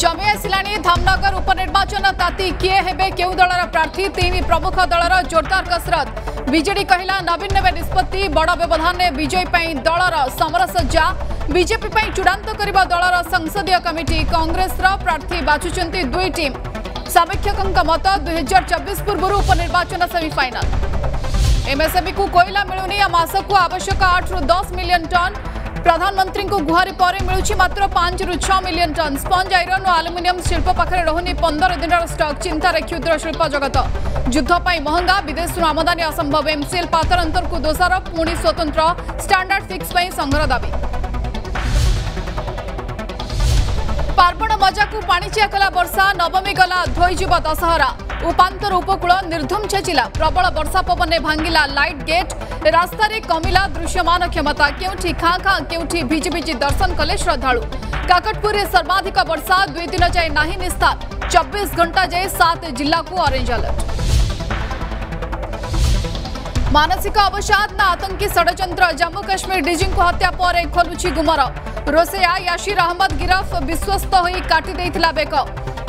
जमी आसान धामनगर उपनिर्वाचन ताती किए हे क्यों दल प्रार्थी तीन प्रमुख दलर जोरदार कसरत विजे कहला नवीन ने निष्पत्ति बड़ व्यवधान में विजयी दलर समरसा विजेपी चूड़ांत कर दलर संसदीय कमिटी कंग्रेस प्रार्थी बाछुं दुई टीम समीक्षकों मत दुईहजार चबीस पूर्व उपनिर्वाचन सेमिफाइनाल एमएसएमई को कोईला मिलूनी मसकू आवश्यक आठ रु दस मिलियन टन प्रधानमंत्री को गुहारी पर मिलु मात्र पांच रु छ मिलियन टन स्पंज आईरन और आलुमिनियम शिल्प पाखे रहुनी पंदर दिन स्टक् चिंतार क्षुद्र शिल्प जगत युद्धपाई महंगा विदेश आमदानी असंभव एमसीएल पातरांतर को दोषारोप पुणी स्वतंत्र स्टांडार्ड फिक्स संघर दावी पार्वण मजा को पाणिचिया कला वर्षा नवमी गला धोईजी दशहरा उपातर उपकूल निर्धुम छेचिला प्रबल वर्षा पवन भांगा लाइट गेट रास्त कमिला दृश्यमान क्षमता केउठी खा खाँ केउठी भिजिभिजि दर्शन कले श्रद्धा काकटपुर सर्वाधिक वर्षा दुई दिन जाए ना निस्तार चबीस घंटा जाए सात जिला अरेज आलर्ट मानसिक अवसाद ना आतंकी षड्यंत्र जम्मू काश्मीर डीजी को हत्या पर खोलु गुमर रोसेया याशीर अहमद गिरफ विश्वस्त हो बेक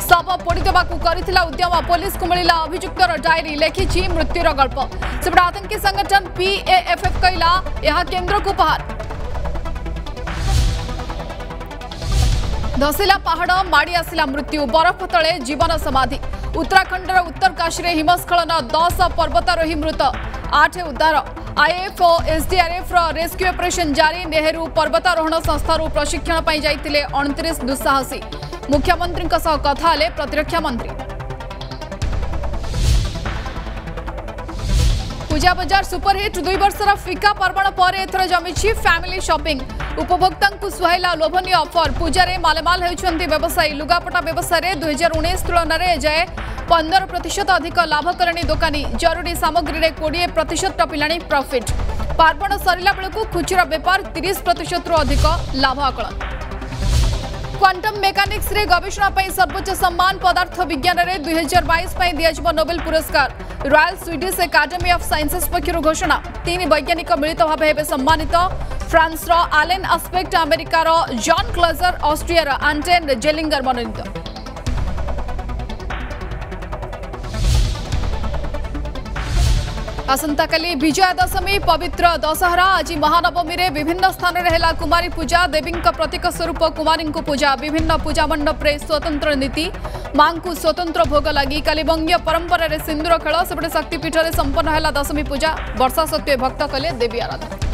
शव पोड़ करा उद्यम पुलिस को मिला अभुक्त डायरी लिखि मृत्युर गल्प से आतंकी संगठन पीएएफएफ कहला यह केन्द्र को बाहर धसला पहाड़ माड़ आसला मृत्यु बरफ तले जीवन समाधि उत्तराखंडर उत्तरकाशी हिमस्खलन दस पर्वतारोही मृत आठ उद्धार आईएफ और एसडीआरएफ रेस्क्यू ऑपरेशन जारी नेहरू पर्वतारोहण संस्थार प्रशिक्षण जाते अणतीश दुस्साहसी ମୁଖ୍ୟମନ୍ତ୍ରୀଙ୍କ ସହ କଥା ହେଲେ ପ୍ରତିରକ୍ଷା ମନ୍ତ୍ରୀ ପୂଜା ବଜାର ସୁପରହିଟ୍ ଦୁଇ ବର୍ଷର ଫିକା ପର୍ବଣ ପରେ ଏଥର ଜମିଛି ଫ୍ୟାମିଲି ସପିଂ ଉପଭୋକ୍ତାଙ୍କୁ ସୁହାଇଲା ଲୋଭନୀୟ ଅଫର ପୂଜାରେ ମାଲମାଲ ହେଉଛନ୍ତି ବ୍ୟବସାୟୀ ଲୁଗାପଟା ବ୍ୟବସାୟରେ ଦୁଇହଜାର ଉଣେଇଶ ତୁଳନାରେ ଏଯାଏ ପନ୍ଦର ପ୍ରତିଶତ ଅଧିକ ଲାଭ କଲେଣି ଦୋକାନୀ ଜରୁରୀ ସାମଗ୍ରୀରେ କୋଡ଼ିଏ ପ୍ରତିଶତ ଟପିଲାଣି ପ୍ରଫିଟ୍ ପାର୍ବଣ ସରିଲା ବେଳକୁ ଖୁଚୁରା ବେପାର ତିରିଶ ପ୍ରତିଶତରୁ ଅଧିକ ଲାଭ ଆକଳନ କ୍ୱାଣ୍ଟମ୍ ମେକାନିକ୍ସରେ ଗବେଷଣା ପାଇଁ ସର୍ବୋଚ୍ଚ ସମ୍ମାନ ପଦାର୍ଥ ବିଜ୍ଞାନରେ ଦୁଇହଜାର ବାଇଶ ପାଇଁ ଦିଆଯିବ ନୋବେଲ ପୁରସ୍କାର royal Swedish academy of sciences ପକ୍ଷରୁ ଘୋଷଣା ତିନି ବୈଜ୍ଞାନିକ ମିଳିତ ଭାବେ ହେବେ ସମ୍ମାନିତ ଫ୍ରାନ୍ସର ଆଲେନ୍ ଆସ୍ପେକ୍ଟ ଆମେରିକାର ଜନ୍ କ୍ଲଜର ଅଷ୍ଟ୍ରିଆର ଆଣ୍ଟେନ୍ ଜେଲିଙ୍ଗର ମନୋନୀତ आसंका विजया दशमी पवित्र दशहरा आज महानवमी में विभिन्न स्थान में कुमारी पूजा देवी प्रतीक स्वरूप कुमारी पूजा विभिन्न पूजामंडप स्वतंत्र नीति मां को स्वतंत्र भोग लगी काली परंपर से सिंदूर खेल सेपटे शक्तिपीठ से संपन्न है दशमी पूजा वर्षा सत्वे भक्त कले देवी आराधना